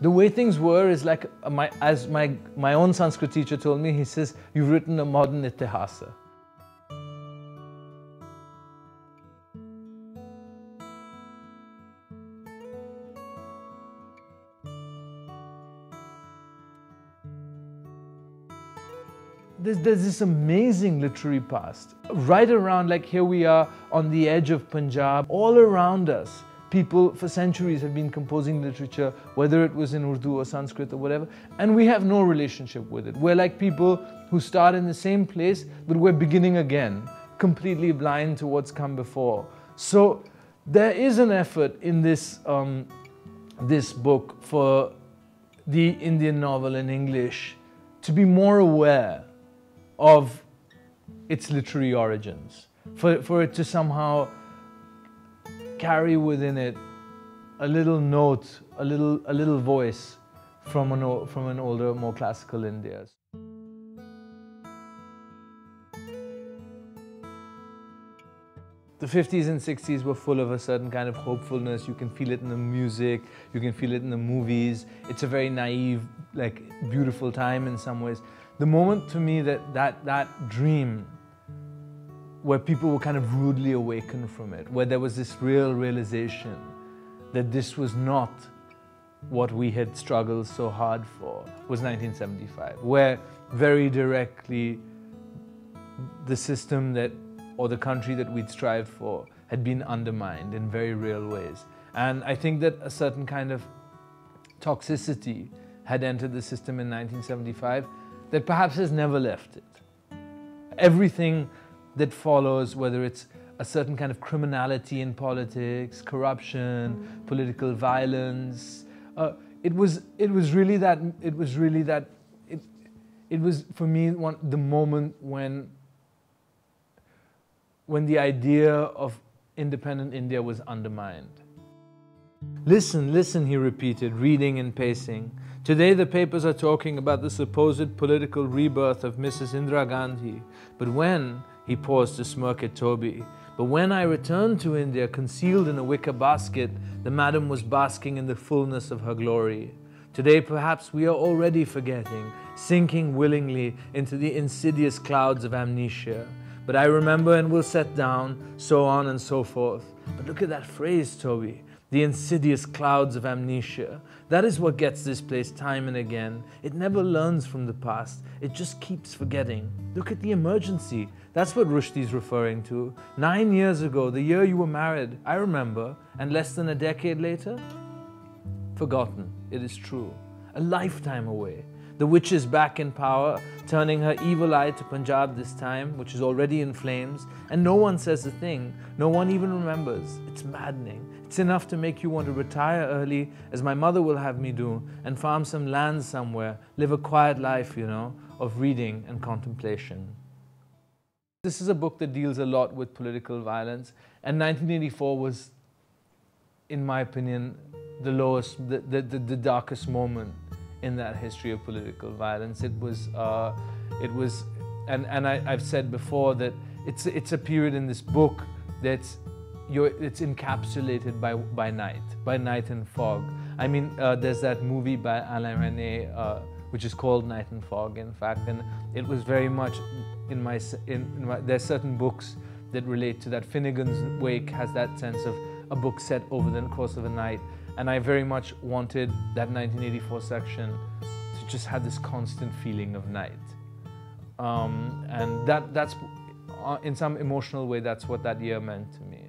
the way things were is like my, as my, my own Sanskrit teacher told me, he says, you've written a modern itihasa. There's, there's this amazing literary past. Right around, like here we are on the edge of Punjab, all around us, people for centuries have been composing literature, whether it was in Urdu or Sanskrit or whatever, and we have no relationship with it. We're like people who start in the same place, but we're beginning again, completely blind to what's come before. So there is an effort in this, um, this book for the Indian novel in English to be more aware of its literary origins, for, for it to somehow carry within it a little note, a little, a little voice from an, from an older, more classical India. The 50s and 60s were full of a certain kind of hopefulness. You can feel it in the music, you can feel it in the movies. It's a very naive, like beautiful time in some ways. The moment to me that that, that dream where people were kind of rudely awakened from it, where there was this real realization that this was not what we had struggled so hard for, was 1975, where very directly the system that or the country that we'd strived for had been undermined in very real ways. And I think that a certain kind of toxicity had entered the system in 1975 that perhaps has never left it. Everything that follows, whether it's a certain kind of criminality in politics, corruption, political violence, uh, it was it was really that it was really that it it was for me one the moment when when the idea of independent India was undermined. Listen, listen, he repeated, reading and pacing. Today the papers are talking about the supposed political rebirth of Mrs. Indira Gandhi. But when, he paused to smirk at Toby, but when I returned to India concealed in a wicker basket, the madam was basking in the fullness of her glory. Today perhaps we are already forgetting, sinking willingly into the insidious clouds of amnesia. But I remember and will set down, so on and so forth. But look at that phrase, Toby. The insidious clouds of amnesia. That is what gets this place time and again. It never learns from the past. It just keeps forgetting. Look at the emergency. That's what Rushdie's referring to. Nine years ago, the year you were married, I remember, and less than a decade later? Forgotten, it is true. A lifetime away. The witch is back in power, turning her evil eye to Punjab this time, which is already in flames, and no one says a thing. No one even remembers. It's maddening. It's enough to make you want to retire early, as my mother will have me do, and farm some land somewhere, live a quiet life, you know, of reading and contemplation. This is a book that deals a lot with political violence, and 1984 was, in my opinion, the lowest, the, the, the, the darkest moment in that history of political violence. It was, uh, it was, and, and I, have said before that it's, it's a period in this book that's you're, it's encapsulated by, by night, by night and fog. I mean, uh, there's that movie by Alain Resnais, uh, which is called Night and Fog, in fact, and it was very much in my, in, in my, there's certain books that relate to that. Finnegans Wake has that sense of a book set over the course of a night. And I very much wanted that 1984 section to just have this constant feeling of night. Um, and that, that's, uh, in some emotional way, that's what that year meant to me.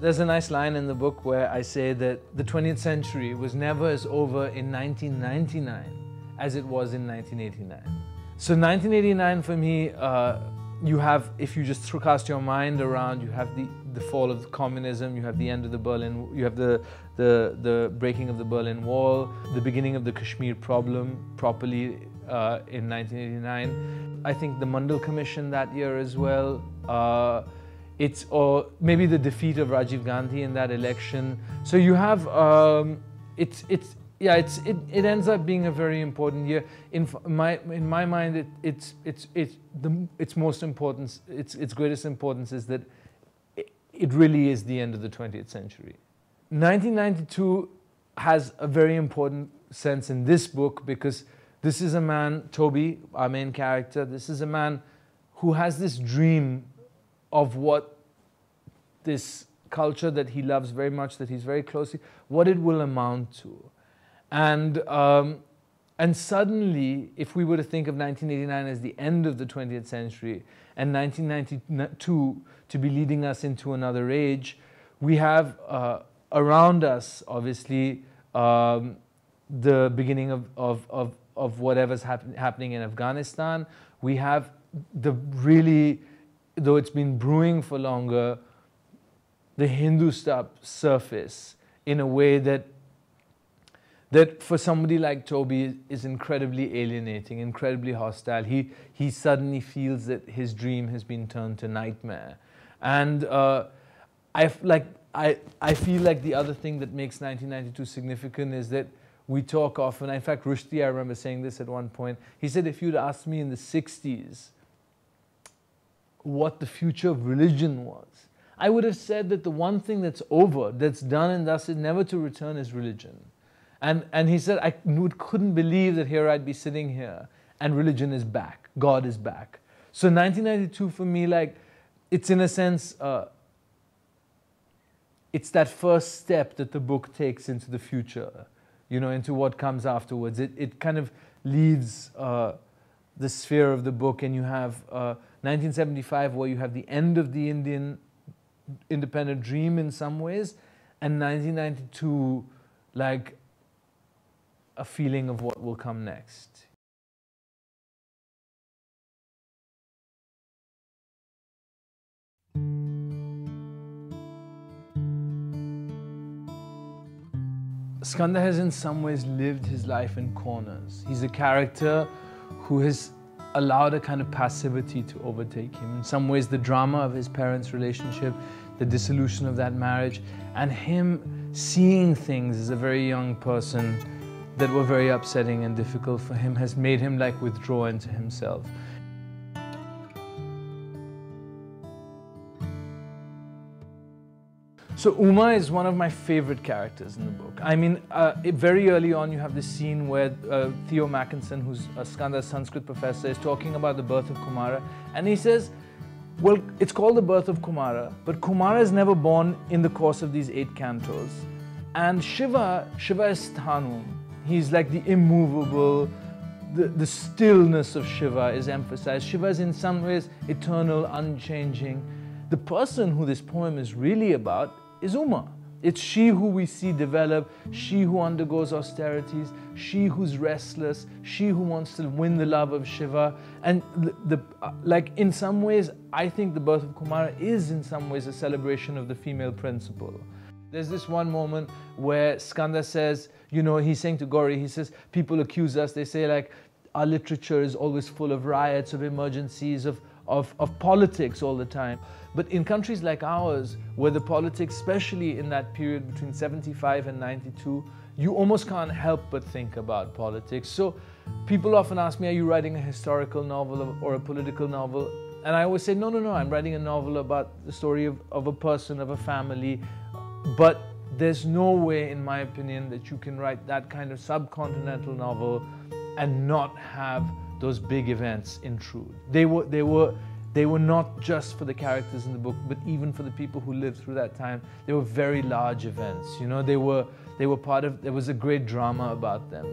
There's a nice line in the book where I say that the 20th century was never as over in 1999 as it was in 1989. So 1989 for me, uh, you have, if you just cast your mind around, you have the, the fall of communism, you have the end of the Berlin, you have the, the, the breaking of the Berlin Wall, the beginning of the Kashmir problem properly uh, in 1989. I think the Mandal Commission that year as well. Uh, it's or maybe the defeat of Rajiv Gandhi in that election. So you have um, it's it's yeah, it's, it, it ends up being a very important year. In my, in my mind, it, it's, it's, it's, the, its most importance, its, its greatest importance is that it really is the end of the 20th century. 1992 has a very important sense in this book because this is a man, Toby, our main character, this is a man who has this dream of what this culture that he loves very much, that he's very close to, what it will amount to. And, um, and suddenly, if we were to think of 1989 as the end of the 20th century and 1992 to be leading us into another age, we have uh, around us, obviously, um, the beginning of, of, of, of whatever's happen happening in Afghanistan. We have the really, though it's been brewing for longer, the Hindutva surface in a way that that for somebody like Toby is incredibly alienating, incredibly hostile. He, he suddenly feels that his dream has been turned to nightmare. And uh, I, like, I, I feel like the other thing that makes 1992 significant is that we talk often, in fact, Rushdie, I remember saying this at one point. He said, if you'd asked me in the 60s what the future of religion was, I would have said that the one thing that's over, that's done and thus is never to return is religion. And, and he said, I couldn't believe that here I'd be sitting here and religion is back, God is back. So 1992 for me, like, it's in a sense, uh, it's that first step that the book takes into the future, you know, into what comes afterwards. It, it kind of leaves uh, the sphere of the book and you have uh, 1975 where you have the end of the Indian independent dream in some ways, and 1992 like a feeling of what will come next. Skanda has in some ways lived his life in corners. He's a character who has allowed a kind of passivity to overtake him. In some ways, the drama of his parents' relationship, the dissolution of that marriage, and him seeing things as a very young person that were very upsetting and difficult for him has made him like withdraw into himself. So Uma is one of my favorite characters in the book. I mean, uh, very early on you have this scene where uh, Theo Mackinson, who's a Skanda's Sanskrit professor, is talking about the birth of Kumara. And he says, well, it's called the birth of Kumara, but Kumara is never born in the course of these eight cantos. And Shiva, Shiva is Sthanum. He's like the immovable, the, the stillness of Shiva is emphasized. Shiva is in some ways eternal, unchanging. The person who this poem is really about is Uma. It's she who we see develop, she who undergoes austerities, she who's restless, she who wants to win the love of Shiva. And the, the uh, like in some ways, I think the birth of Kumara is in some ways a celebration of the female principle. There's this one moment where Skanda says, you know, he's saying to Gauri, he says, people accuse us, they say like, our literature is always full of riots, of emergencies, of, of, of politics all the time. But in countries like ours, where the politics, especially in that period between 75 and 92, you almost can't help but think about politics. So people often ask me, are you writing a historical novel or a political novel? And I always say, no, no, no, I'm writing a novel about the story of, of a person, of a family. But there's no way, in my opinion, that you can write that kind of subcontinental novel and not have those big events intrude. They were, they were, they were not just for the characters in the book, but even for the people who lived through that time. They were very large events. You know, they were, they were part of, there was a great drama about them.